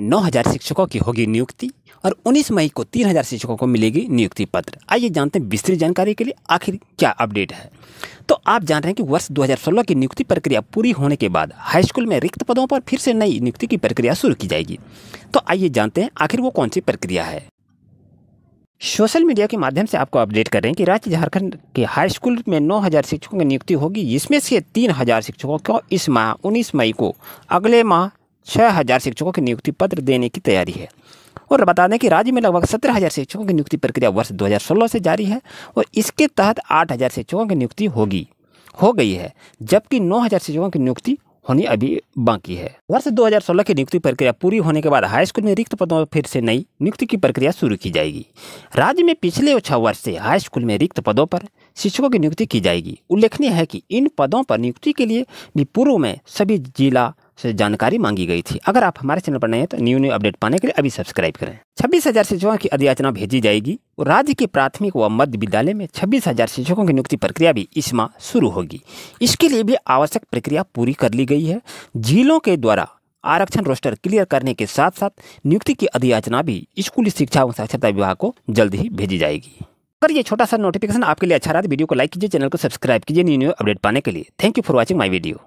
नौ हज़ार शिक्षकों की होगी नियुक्ति और 19 मई को 3000 शिक्षकों को मिलेगी नियुक्ति पत्र। आइए जानते हैं विस्तृत जानकारी के लिए आखिर क्या अपडेट है। तो आप जान रहे हैं कि वर्ष 2016 की नियुक्ति प्रक्रिया पूरी होने के बाद हाई स्कूल में रिक्त पदों पर फिर से नई नियुक्ति की प्रक्रिया शुरू की जाएगी। तो आइए जानते हैं आखिर वो कौन सी प्रक्रिया है। सोशल मीडिया के माध्यम से आपको अपडेट कर रहे हैं कि राज्य झारखंड के हाई स्कूल में 9000 शिक्षकों की नियुक्ति होगी। जिसमें से 3000 शिक्षकों को इस माह 19 मई को अगले माह छः हज़ार शिक्षकों की नियुक्ति पत्र देने की तैयारी है। और बता दें कि राज्य में लगभग सत्रह हज़ार शिक्षकों की नियुक्ति प्रक्रिया वर्ष 2016 से जारी है और इसके तहत आठ हज़ार शिक्षकों की नियुक्ति होगी, हो गई है, जबकि नौ हज़ार शिक्षकों की नियुक्ति होनी अभी बाकी है। वर्ष 2016 की नियुक्ति प्रक्रिया पूरी होने के बाद हाई स्कूल में रिक्त पदों पर फिर से नई नियुक्ति की प्रक्रिया शुरू की जाएगी। राज्य में पिछले छह वर्ष से हाई स्कूल में रिक्त पदों पर शिक्षकों की नियुक्ति की जाएगी। उल्लेखनीय है कि इन पदों पर नियुक्ति के लिए भी पूर्व में सभी जिला से जानकारी मांगी गई थी। अगर आप हमारे चैनल पर नए हैं तो न्यू न्यू अपडेट पाने के लिए अभी सब्सक्राइब करें। छब्बीस हज़ार शिक्षकों की अधियाचना भेजी जाएगी और राज्य के प्राथमिक व मध्य विद्यालय में छब्बीस हज़ार शिक्षकों की नियुक्ति प्रक्रिया भी इस माह शुरू होगी। इसके लिए भी आवश्यक प्रक्रिया पूरी कर ली गई है। जिलों के द्वारा आरक्षण रोस्टर क्लियर करने के साथ साथ नियुक्ति की अधियाचना भी स्कूली शिक्षा एवं साक्षरता विभाग को जल्द ही भेजी जाएगी। अगर ये छोटा सा नोटिफिकेशन आपके लिए अच्छा रहा तो वीडियो को लाइक कीजिए, चैनल को सब्सक्राइब कीजिए न्यू न्यू अपडेट पाने के लिए। Thank you for watching my video